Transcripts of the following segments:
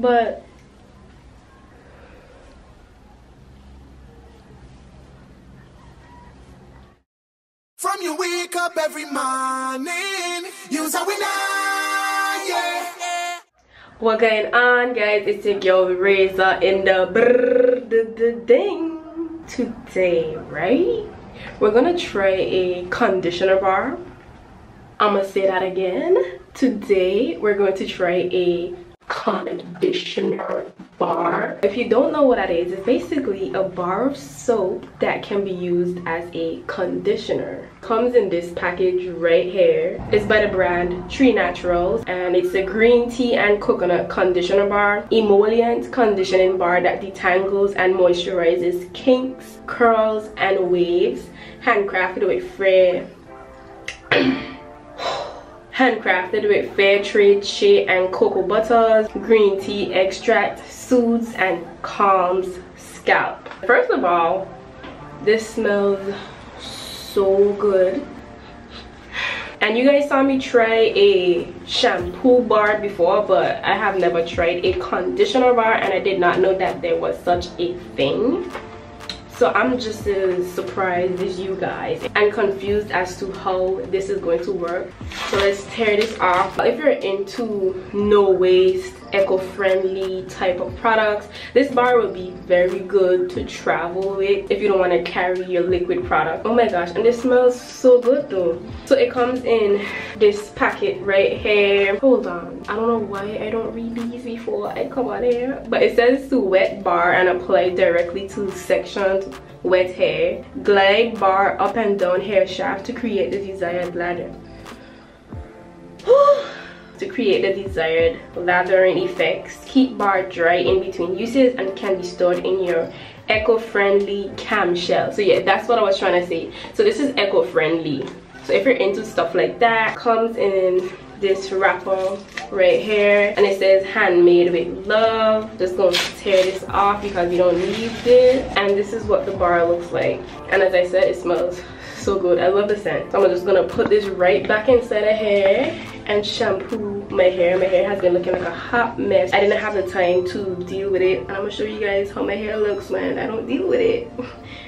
But From you wake up every morning, you's a winner, yeah. what going on guys? It's your girl Razor in the brrr the, the ding today, right? We're gonna try a conditioner bar. I'm gonna say that again. Today we're going to try a conditioner bar. If you don't know what that is, it's basically a bar of soap that can be used as a conditioner. Comes in this package right here. It's by the brand Tree Naturals and it's a green tea and coconut conditioner bar, emollient conditioning bar that detangles and moisturizes kinks, curls, and waves. Handcrafted with fair handcrafted with fair trade shea and cocoa butters green tea extract soothes and calms scalp. First of all this smells so good. And you guys saw me try a shampoo bar before but i have never tried a conditioner bar and i did not know that there was such a thing so i'm just as surprised as you guys and confused as to how this is going to work. So let's tear this off. If you're into no waste eco-friendly type of products. This bar will be very good to travel with if you don't want to carry your liquid product. Oh my gosh and this smells so good though. So it comes in this packet right here. Hold on i don't know why i don't read these before i come on here but it says to wet bar and apply directly to sectioned wet hair. Glide bar up and down hair shaft to create the desired ladder oh, to create the desired lathering effects. Keep bar dry in between uses and can be stored in your eco-friendly cam shell. So yeah, that's what I was trying to say. So this is eco-friendly. So if you're into stuff like that, comes in this wrapper right here and it says handmade with love just to tear this off because you don't need this and this is what the bar looks like and as i said it smells so good i love the scent so i'm just gonna put this right back inside of hair and shampoo my hair. My hair has been looking like a hot mess. I didn't have the time to deal with it. And i'm gonna show you guys how my hair looks when i don't deal with it.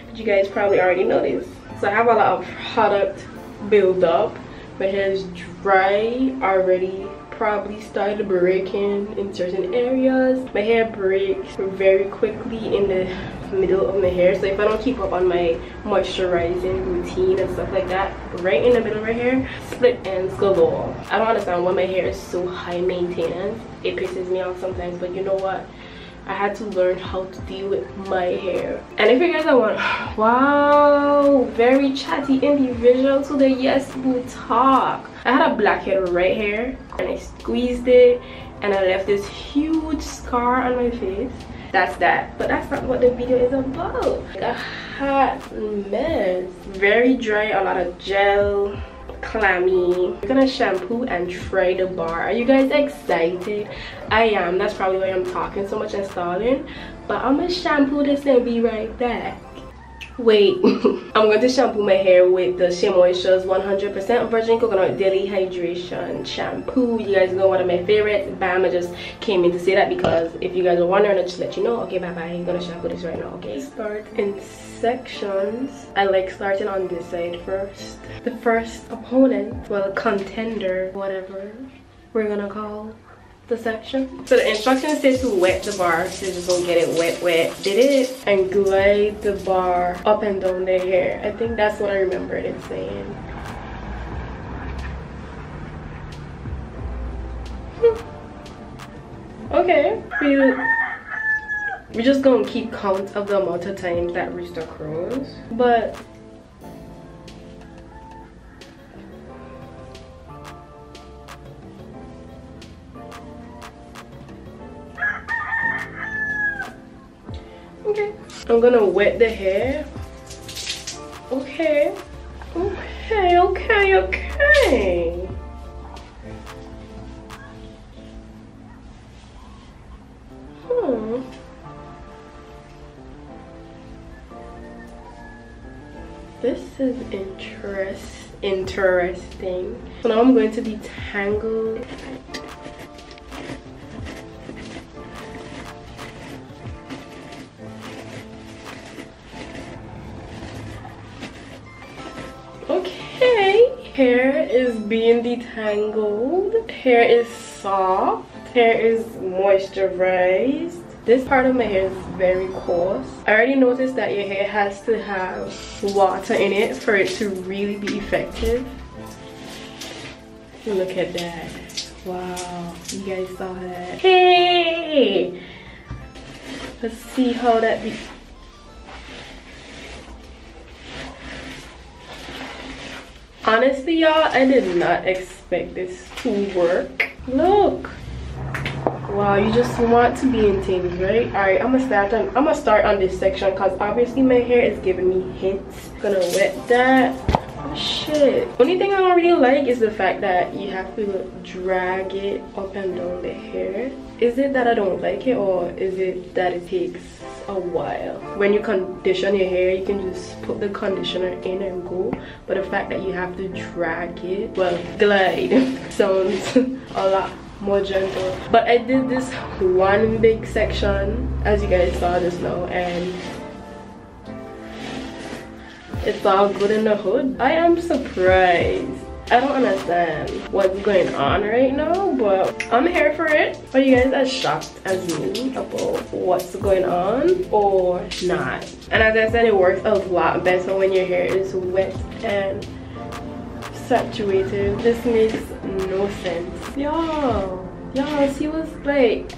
But you guys probably already know this so i have a lot of product build up. My hair is dry already. Probably started breaking in certain areas. My hair breaks very quickly in the middle of my hair so if i don't keep up on my moisturizing routine and stuff like that right in the middle right here split ends galore i don't understand why my hair is so high maintenance it pisses me off sometimes but you know what I had to learn how to deal with my hair. And if you guys are wondering, wow, very chatty individual to the Yes Boo talk. I had a blackhead right here and I squeezed it and I left this huge scar on my face. That's that. But that's not what the video is about. A hot mess. Very dry, a lot of gel. Clammy. We're gonna shampoo and try the bar. Are you guys excited? I am. That's probably why i'm talking so much and stalling. But i'm gonna shampoo this and be right back wait i'm going to shampoo my hair with the SheaMoisture's 100 percent virgin coconut daily hydration shampoo. You guys know one of my favorites. Bam i just came in to say that because if you guys are wondering i'll just let you know. Okay bye bye i'm gonna shampoo this right now okay? Start. In sections i like starting on this side first. The first opponent well contender whatever we're gonna call the section. So the instructions say to wet the bar, so just don't get it wet wet. Did it and glide the bar up and down their hair. I think that's what I remember it saying. okay, we're just gonna keep count of the amount of times that rooster crows, but I'm gonna wet the hair. Okay. Okay, okay, okay. Hmm. This is interest interesting. So now I'm going to detangle Hair is being detangled. Hair is soft. Hair is moisturized. This part of my hair is very coarse. I already noticed that your hair has to have water in it for it to really be effective. Look at that. Wow, you guys saw that. Hey! Let's see how that be. Honestly, y'all, I did not expect this to work. Look. Wow, you just want to be in things, right? Alright, I'm gonna start on I'm gonna start on this section because obviously my hair is giving me hints. Gonna wet that shit. Only thing i don't really like is the fact that you have to drag it up and down the hair. Is it that i don't like it or is it that it takes a while? When you condition your hair you can just put the conditioner in and go. But the fact that you have to drag it well glide sounds a lot more gentle. But i did this one big section as you guys saw just now and it's all good in the hood. I am surprised. I don't understand what's going on right now, but I'm here for it. Are you guys as shocked as me about what's going on or not? And as I said, it works a lot better when your hair is wet and saturated. This makes no sense. Y'all, y'all see what's like,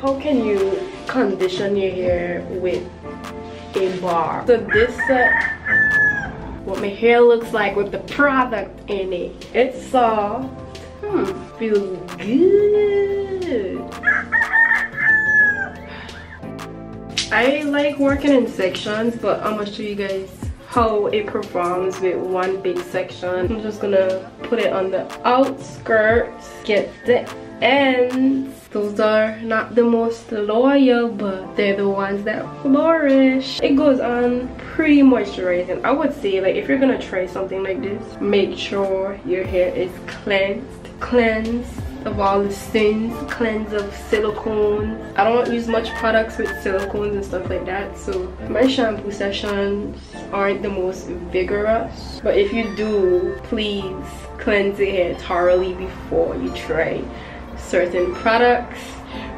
how can you condition your hair with a bar. So this set what my hair looks like with the product in it. It's soft. Hmm, feels good. I like working in sections, but I'm gonna show you guys how it performs with one big section. I'm just gonna put it on the outskirts, get the ends those are not the most loyal but they're the ones that flourish. It goes on pretty moisturizing. I would say like if you're gonna try something like this make sure your hair is cleansed. Cleansed of all the sins cleanse of silicones i don't use much products with silicones and stuff like that so my shampoo sessions aren't the most vigorous. But if you do please cleanse your hair thoroughly before you try certain products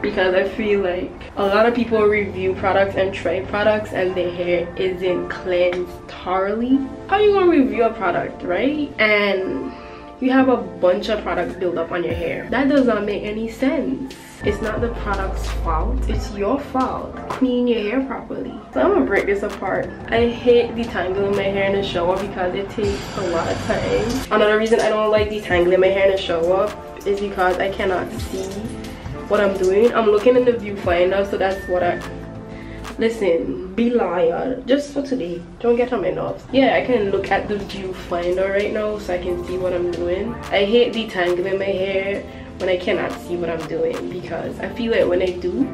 because I feel like a lot of people review products and try products and their hair isn't cleansed thoroughly. How you gonna review a product, right? And you have a bunch of products built up on your hair. That does not make any sense. It's not the product's fault, it's your fault. Clean your hair properly. So I'm gonna break this apart. I hate detangling my hair in the shower because it takes a lot of time. Another reason I don't like detangling my hair in the shower is because I cannot see what I'm doing. I'm looking in the viewfinder, so that's what I listen be liar. Just for today. Don't get on my nerves. Yeah i can look at the viewfinder right now so i can see what i'm doing. I hate detangling my hair when i cannot see what i'm doing because i feel like when i do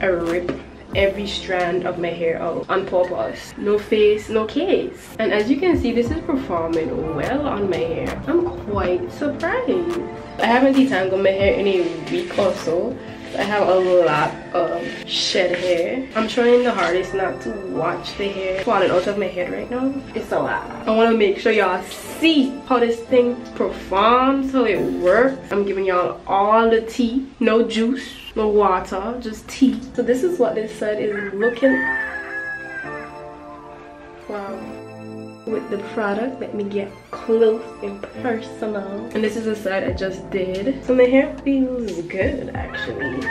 i rip every strand of my hair out on purpose. No face no case and as you can see this is performing well on my hair. I'm quite surprised. I haven't detangled my hair in a week or so I have a lot of shed hair. I'm trying the hardest not to watch the hair falling out of my head right now. It's a lot. I want to make sure y'all see how this thing performs, how it works. I'm giving y'all all the tea, no juice, no water, just tea. So this is what this side is looking. With the product. Let me get close and personal. And this is the side i just did. So my hair feels good actually.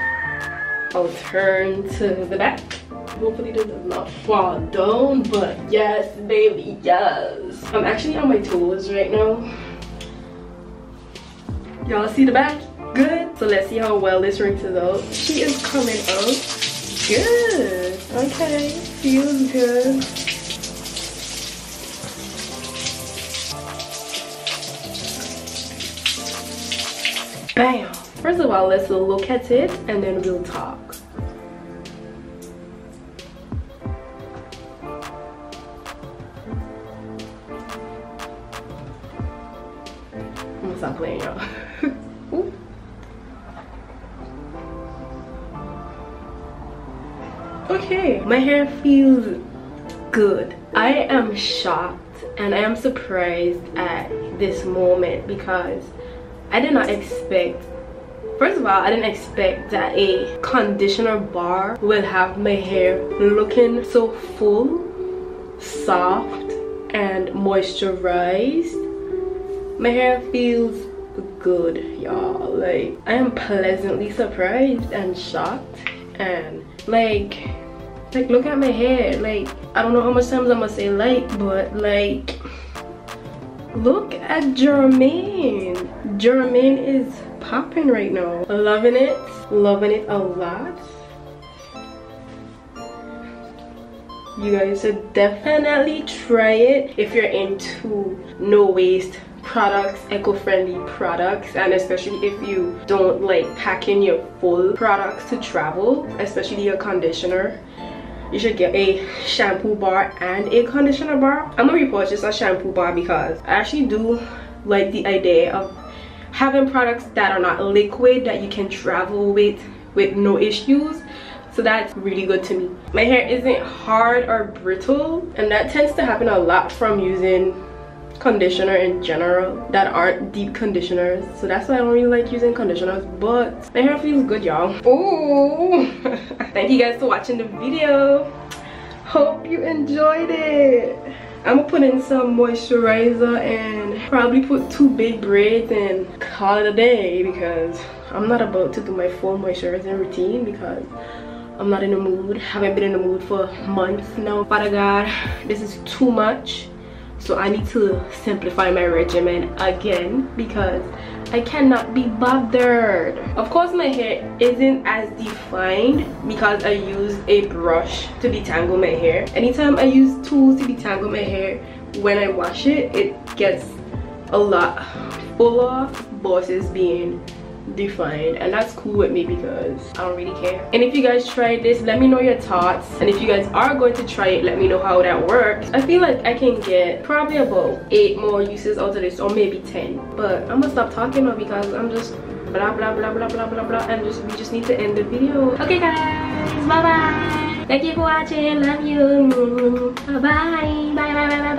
I'll turn to the back. Hopefully this does not fall down but yes baby yes. I'm actually on my toes right now. Y'all see the back? Good. So let's see how well this rinses out. She is coming out. Good. Okay. Feels good Bam! First of all, let's look at it and then we'll talk. I'm stop playing y'all. okay, my hair feels good. I am shocked and I am surprised at this moment because I did not expect first of all i didn't expect that a conditioner bar will have my hair looking so full soft and moisturized. My hair feels good y'all. Like i am pleasantly surprised and shocked and like like look at my hair. Like i don't know how much times i'm gonna say like but like look at Jermaine Jermaine is popping right now. Loving it loving it a lot. You guys should definitely try it if you're into no waste products eco-friendly products and especially if you don't like packing your full products to travel especially your conditioner. You should get a shampoo bar and a conditioner bar. I'm gonna repurchase a shampoo bar because i actually do like the idea of having products that are not liquid that you can travel with with no issues. So that's really good to me. My hair isn't hard or brittle and that tends to happen a lot from using conditioner in general that aren't deep conditioners. So that's why i don't really like using conditioners but my hair feels good y'all. Oh thank you guys for watching the video. Hope you enjoyed it i'm gonna put in some moisturizer and probably put two big braids and call it a day because i'm not about to do my full moisturizing routine because I'm not in the mood. Haven't been in the mood for months now. Father God, this is too much so i need to simplify my regimen again because i cannot be bothered. Of course my hair isn't as defined because i use a brush to detangle my hair. Anytime i use tools to detangle my hair when i wash it it gets a lot fuller versus being Defined and that's cool with me because i don't really care. And if you guys tried this let me know your thoughts. And if you guys are going to try it let me know how that works. I feel like i can get probably about eight more uses out of this or maybe 10 but i'm gonna stop talking now because i'm just blah blah blah blah blah blah blah and just we just need to end the video. Okay guys bye bye thank you for watching. Love you. Bye bye bye bye bye, bye.